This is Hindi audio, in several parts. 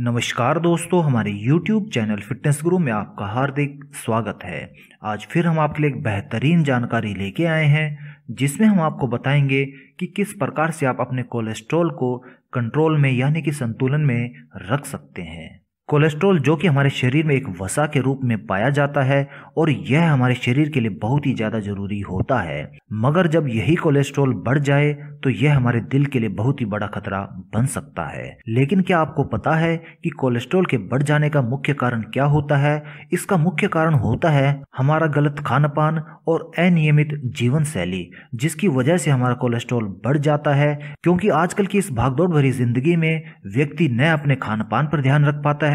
नमस्कार दोस्तों, हमारे YouTube चैनल फिटनेस गुरु में आपका हार्दिक स्वागत है। आज फिर हम आपके लिए एक बेहतरीन जानकारी लेके आए हैं, जिसमें हम आपको बताएँगे कि किस प्रकार से आप अपने कोलेस्ट्रॉल को कंट्रोल में, यानी कि संतुलन में रख सकते हैं। कोलेस्ट्रॉल जो कि हमारे शरीर में एक वसा के रूप में पाया जाता है और यह हमारे शरीर के लिए बहुत ही ज़्यादा ज़रूरी होता है। मगर जब यही कोलेस्ट्रॉल बढ़ जाए तो यह हमारे दिल के लिए बहुत ही बड़ा खतरा बन सकता है। लेकिन क्या आपको पता है कि कोलेस्ट्रॉल के बढ़ जाने का मुख्य कारण क्या होता है? इसका मुख्य कारण होता है हमारा गलत खान पान और अनियमित जीवन शैली जिसकी वजह से हमारा कोलेस्ट्रॉल बढ़ जाता है, क्योंकि आजकल की इस भागदौड़ भरी ज़िंदगी में व्यक्ति न अपने खान पान पर ध्यान रख पाता है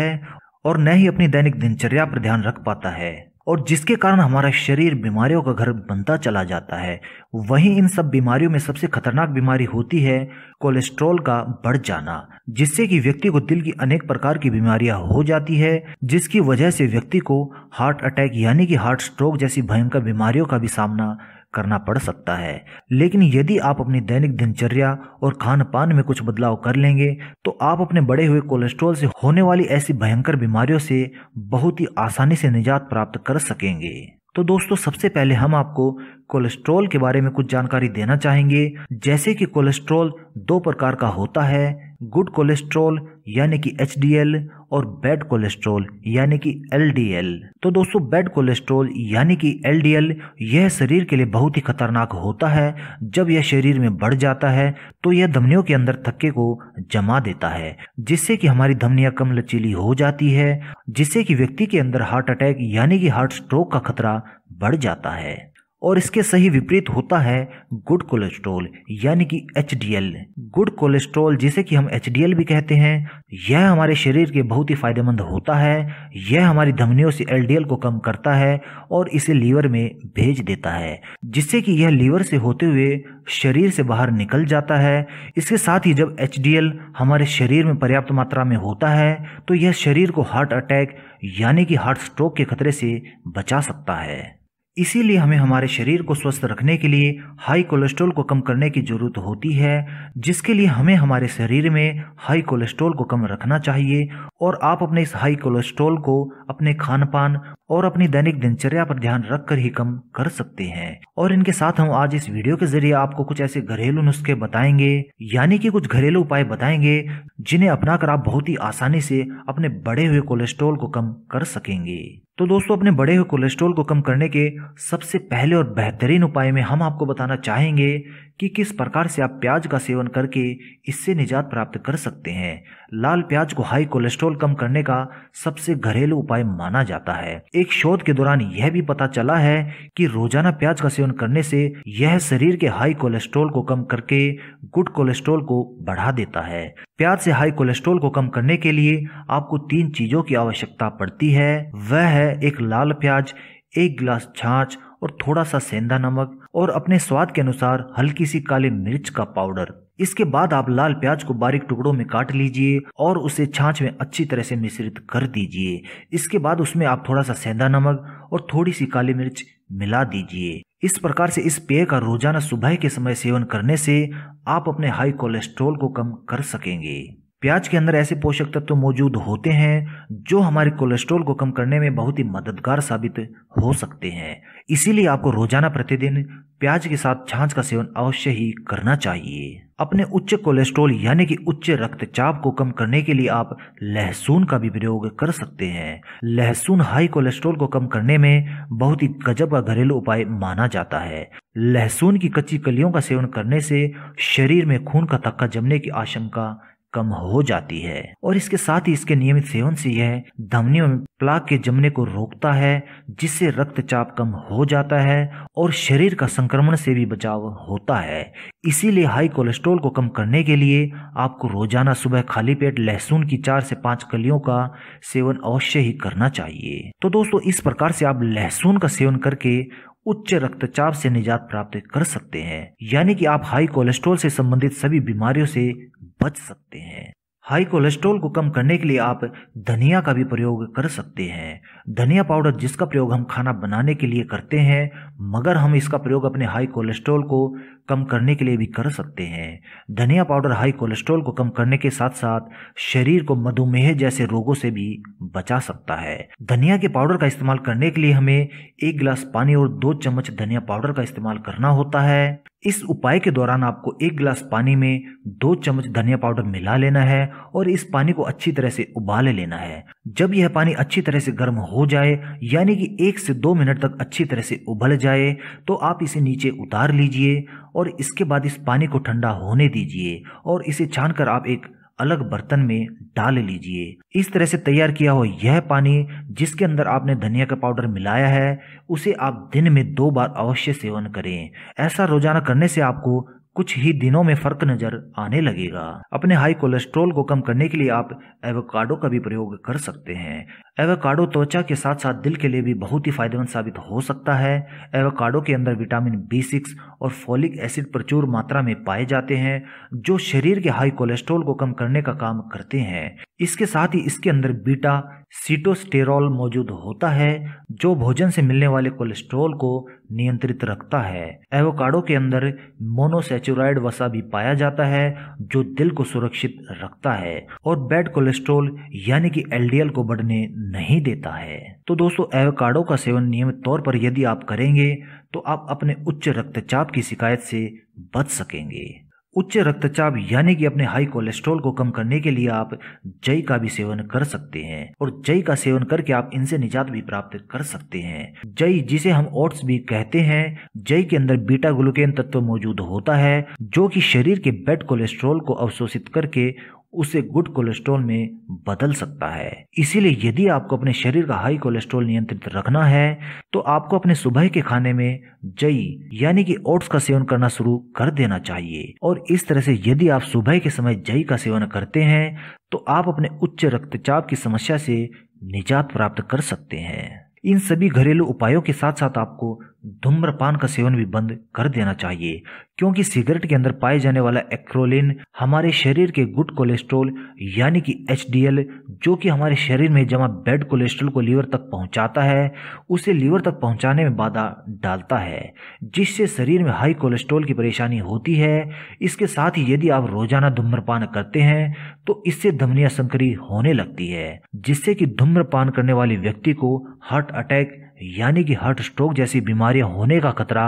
और न ही अपनी दैनिक दिनचर्या पर ध्यान रख पाता है। और जिसके कारण हमारा शरीर बीमारियों का घर बनता चला जाता है, वहीं इन सब बीमारियों में सबसे खतरनाक बीमारी होती है कोलेस्ट्रॉल का बढ़ जाना, जिससे कि व्यक्ति को दिल की अनेक प्रकार की बीमारियाँ हो जाती है, जिसकी वजह से व्यक्ति को हार्ट अटैक यानी कि हार्ट स्ट्रोक जैसी भयंकर बीमारियों का भी सामना करना पड़ सकता है। लेकिन यदि आप अपनी दैनिक दिनचर्या और खान पान में कुछ बदलाव कर लेंगे तो आप अपने बढ़े हुए कोलेस्ट्रॉल से होने वाली ऐसी भयंकर बीमारियों से बहुत ही आसानी से निजात प्राप्त कर सकेंगे। तो दोस्तों, सबसे पहले हम आपको कोलेस्ट्रॉल के बारे में कुछ जानकारी देना चाहेंगे। जैसे कि कोलेस्ट्रॉल दो प्रकार का होता है गुड कोलेस्ट्रॉल यानी कि एचडीएल और बैड कोलेस्ट्रॉल यानी कि एलडीएल। तो दोस्तों, बैड कोलेस्ट्रॉल यानी कि एलडीएल, यह शरीर के लिए बहुत ही खतरनाक होता है। जब यह शरीर में बढ़ जाता है तो यह धमनियों के अंदर थक्के को जमा देता है, जिससे कि हमारी धमनियाँ कम लचीली हो जाती है, जिससे कि व्यक्ति के अंदर हार्ट अटैक यानी कि हार्ट स्ट्रोक का खतरा बढ़ जाता है। और इसके सही विपरीत होता है गुड कोलेस्ट्रॉल यानी कि एचडीएल गुड कोलेस्ट्रॉल जिसे कि हम एचडीएल भी कहते हैं, यह हमारे शरीर के बहुत ही फ़ायदेमंद होता है, यह हमारी धमनियों से एलडीएल को कम करता है और इसे लीवर में भेज देता है, जिससे कि यह लीवर से होते हुए शरीर से बाहर निकल जाता है। इसके साथ ही जब एचडीएल हमारे शरीर में पर्याप्त मात्रा में होता है तो यह शरीर को हार्ट अटैक यानी कि हार्ट स्ट्रोक के खतरे से बचा सकता है। इसीलिए हमें हमारे शरीर को स्वस्थ रखने के लिए हाई कोलेस्ट्रॉल को कम करने की ज़रूरत होती है, जिसके लिए हमें हमारे शरीर में हाई कोलेस्ट्रॉल को कम रखना चाहिए और आप अपने इस हाई कोलेस्ट्रॉल को, अपने खान पान और अपनी दैनिक दिनचर्या पर ध्यान रखकर ही कम कर सकते हैं। और इनके साथ हम आज इस वीडियो के ज़रिए आपको कुछ ऐसे घरेलू नुस्खे बताएँगे, यानी कि कुछ घरेलू उपाय बताएँगे, जिन्हें अपनाकर आप बहुत ही आसानी से अपने बढ़े हुए कोलेस्ट्रॉल को कम कर सकेंगे। तो दोस्तों, अपने बढ़े हुए कोलेस्ट्रॉल को कम करने के सबसे पहले और बेहतरीन उपाय में हम आपको बताना चाहेंगे कि किस प्रकार से आप प्याज का सेवन करके इससे निजात प्राप्त कर सकते हैं। लाल प्याज को हाई कोलेस्ट्रॉल कम करने का सबसे घरेलू उपाय माना जाता है। एक शोध के दौरान यह भी पता चला है कि रोज़ाना प्याज का सेवन करने से यह शरीर के हाई कोलेस्ट्रॉल को कम करके गुड कोलेस्ट्रॉल को बढ़ा देता है। प्याज से हाई कोलेस्ट्रॉल को कम करने के लिए आपको तीन चीज़ों की आवश्यकता पड़ती है। वह है एक लाल प्याज, एक गिलास छाछ और थोड़ा सा सेंधा नमक और अपने स्वाद के अनुसार हल्की सी काली मिर्च का पाउडर। इसके बाद आप लाल प्याज को बारीक टुकड़ों में काट लीजिए और उसे छाछ में अच्छी तरह से मिश्रित कर दीजिए। इसके बाद उसमें आप थोड़ा सा सेंधा नमक और थोड़ी सी काली मिर्च मिला दीजिए। इस प्रकार से इस पेय का रोज़ाना सुबह के समय सेवन करने से आप अपने हाई कोलेस्ट्रॉल को कम कर सकेंगे। प्याज के अंदर ऐसे पोषक तत्व तो मौजूद होते हैं, जो हमारे कोलेस्ट्रॉल को कम करने में बहुत ही मददगार साबित हो सकते हैं। इसीलिए आपको रोज़ाना प्रतिदिन प्याज के साथ छाछ का सेवन अवश्य ही करना चाहिए। अपने उच्च कोलेस्ट्रॉल यानी कि उच्च रक्तचाप को कम करने के लिए आप लहसुन का भी प्रयोग कर सकते हैं। लहसुन हाई कोलेस्ट्रॉल को कम करने में बहुत ही गजब का घरेलू उपाय माना जाता है। लहसुन की कच्ची कलियों का सेवन करने से शरीर में खून का थक्का जमने की आशंका कम हो जाती है। और इसके साथ ही इसके नियमित सेवन से यह धमनियों में प्लाक के जमने को रोकता है, जिससे रक्तचाप कम हो जाता है और शरीर का संक्रमण से भी बचाव होता है। इसीलिए हाई कोलेस्ट्रॉल को कम करने के लिए आपको रोज़ाना सुबह खाली पेट लहसुन की चार से पाँच कलियों का सेवन अवश्य ही करना चाहिए। तो दोस्तों, इस प्रकार से आप लहसुन का सेवन करके उच्च रक्तचाप से निजात प्राप्त कर सकते हैं, यानी कि आप हाई कोलेस्ट्रोल से संबंधित सभी बीमारियों से बच सकते हैं। हाई कोलेस्ट्रोल को कम करने के लिए आप धनिया का भी प्रयोग कर सकते हैं। धनिया पाउडर जिसका प्रयोग हम खाना बनाने के लिए करते हैं, मगर हम इसका प्रयोग अपने हाई कोलेस्ट्रोल को कम करने के लिए भी कर सकते हैं। धनिया पाउडर हाई कोलेस्ट्रॉल को कम करने के साथ साथ शरीर को मधुमेह जैसे रोगों से भी बचा सकता है। धनिया के पाउडर का इस्तेमाल करने के लिए हमें एक गिलास पानी और दो चम्मच धनिया पाउडर का इस्तेमाल करना होता है। इस उपाय के दौरान आपको एक गिलास पानी में दो चम्मच धनिया पाउडर मिला लेना है और इस पानी को अच्छी तरह से उबाल लेना है। जब यह पानी अच्छी तरह से गर्म हो जाए, यानी कि एक से दो मिनट तक अच्छी तरह से उबल जाए तो आप इसे नीचे उतार लीजिए और इसके बाद इस पानी को ठंडा होने दीजिए और इसे छानकर आप एक अलग बर्तन में डाल लीजिए। इस तरह से तैयार किया हुआ यह पानी जिसके अंदर आपने धनिया का पाउडर मिलाया है, उसे आप दिन में दो बार अवश्य सेवन करें। ऐसा रोज़ाना करने से आपको कुछ ही दिनों में फ़र्क नज़र आने लगेगा। अपने हाई कोलेस्ट्रॉल को कम करने के लिए आप एवोकाडो का भी प्रयोग कर सकते हैं। एवोकाडो त्वचा के साथ साथ दिल के लिए भी बहुत ही फ़ायदेमंद साबित हो सकता है। एवोकाडो के अंदर विटामिन बी सिक्स और फोलिक एसिड प्रचुर मात्रा में पाए जाते हैं, जो शरीर के हाई कोलेस्ट्रॉल को कम करने का काम करते हैं। इसके साथ ही इसके अंदर बीटा, सीटोस्टेरॉल मौजूद होता है, जो भोजन से मिलने वाले कोलेस्ट्रॉल को नियंत्रित रखता है। एवोकाडो के अंदर मोनोसेचुराइड वसा भी पाया जाता है, जो दिल को सुरक्षित रखता है और बैड कोलेस्ट्रोल यानी कि एलडीएल को बढ़ने नहीं देता है। तो दोस्तों, एवोकाडो का सेवन नियमित तौर पर यदि आप करेंगे तो आप अपने उच्च रक्तचाप की शिकायत से बच सकेंगे। उच्च रक्तचाप यानी कि अपने हाई कोलेस्ट्रॉल को कम करने के लिए आप जई का भी सेवन कर सकते हैं और जई का सेवन करके आप इनसे निजात भी प्राप्त कर सकते हैं। जई, जिसे हम ओट्स भी कहते हैं, जई के अंदर बीटा ग्लूकेन तत्व मौजूद होता है, जो कि शरीर के बेड कोलेस्ट्रॉल को अवशोषित करके उसे गुड कोलेस्ट्रॉल में बदल सकता है। इसीलिए यदि आपको अपने शरीर का हाई कोलेस्ट्रॉल नियंत्रित रखना है तो आपको अपने सुबह के खाने में जई, यानी कि ओट्स का सेवन करना शुरू कर देना चाहिए। और इस तरह से यदि आप सुबह के समय जई का सेवन करते हैं तो आप अपने उच्च रक्तचाप की समस्या से निजात प्राप्त कर सकते हैं। इन सभी घरेलू उपायों के साथ साथ आपको धूम्रपान का सेवन भी बंद कर देना चाहिए, क्योंकि सिगरेट के अंदर पाए जाने वाला एक्रोलिन हमारे शरीर के गुड कोलेस्ट्रॉल यानी कि एचडीएल जो कि हमारे शरीर में जमा बैड कोलेस्ट्रॉल को लीवर तक पहुंचाता है, उसे लीवर तक पहुँचाने में बाधा डालता है, जिससे शरीर में हाई कोलेस्ट्रॉल की परेशानी होती है। इसके साथ ही यदि आप रोज़ाना धूम्रपान करते हैं तो इससे धमनिया संकरी होने लगती है, जिससे कि धूम्रपान करने वाले व्यक्ति को हार्ट अटैक यानी कि हार्ट स्ट्रोक जैसी बीमारियाँ होने का खतरा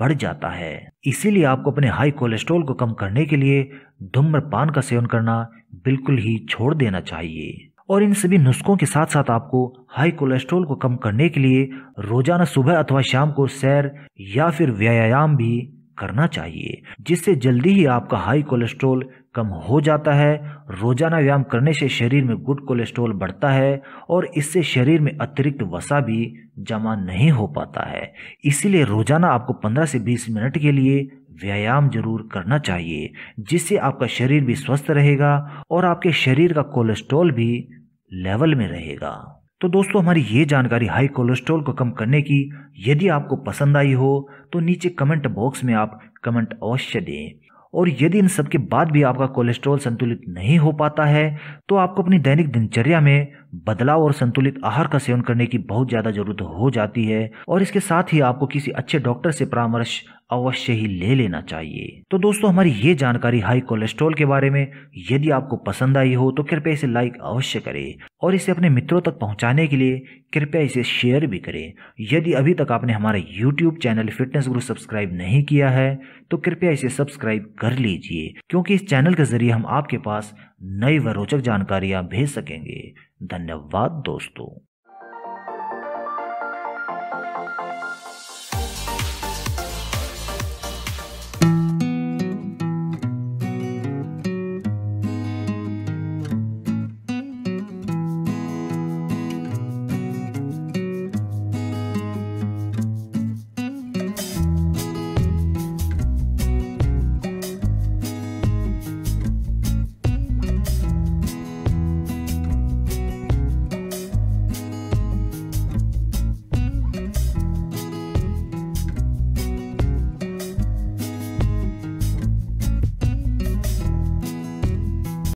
बढ़ जाता है। इसीलिए आपको अपने हाई कोलेस्ट्रॉल को कम करने के लिए धूम्रपान का सेवन करना बिल्कुल ही छोड़ देना चाहिए। और इन सभी नुस्खों के साथ साथ आपको हाई कोलेस्ट्रॉल को कम करने के लिए रोज़ाना सुबह अथवा शाम को सैर या फिर व्यायाम भी करना चाहिए, जिससे जल्दी ही आपका हाई कोलेस्ट्रॉल कम हो जाता है, रोज़ाना व्यायाम करने से शरीर में गुड कोलेस्ट्रॉल बढ़ता है और इससे शरीर में अतिरिक्त वसा भी जमा नहीं हो पाता है। इसीलिए रोज़ाना आपको 15 से 20 मिनट के लिए व्यायाम ज़रूर करना चाहिए, जिससे आपका शरीर भी स्वस्थ रहेगा और आपके शरीर का कोलेस्ट्रॉल भी लेवल में रहेगा। तो दोस्तों, हमारी ये जानकारी हाई कोलेस्ट्रॉल को कम करने की यदि आपको पसंद आई हो तो नीचे कमेंट बॉक्स में आप कमेंट अवश्य दें। और यदि इन सब के बाद भी आपका कोलेस्ट्रॉल संतुलित नहीं हो पाता है तो आपको अपनी दैनिक दिनचर्या में बदलाव और संतुलित आहार का सेवन करने की बहुत ज़्यादा ज़रूरत हो जाती है और इसके साथ ही आपको किसी अच्छे डॉक्टर से परामर्श अवश्य ही ले लेना चाहिए। तो दोस्तों, हमारी ये जानकारी हाई कोलेस्ट्रॉल के बारे में, यदि आपको पसंद आई हो तो कृपया इसे लाइक अवश्य करें और इसे अपने मित्रों तक पहुँचाने के लिए कृपया इसे शेयर भी करें। यदि अभी तक आपने हमारा YouTube channel fitness Guru subscribe नहीं किया है तो कृपया इसे सब्सक्राइब कर लीजिए, क्योंकि इस चैनल के ज़रिए हम आपके पास नई व रोचक जानकारियाँ भेज सकेंगे। धन्यवाद दोस्तों।